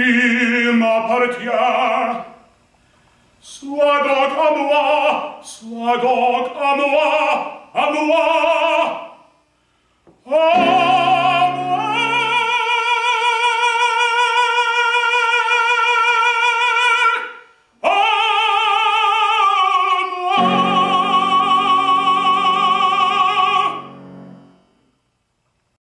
qui m'appartient. Sois donc à moi, sois donc à moi, à moi. Oh! Ah!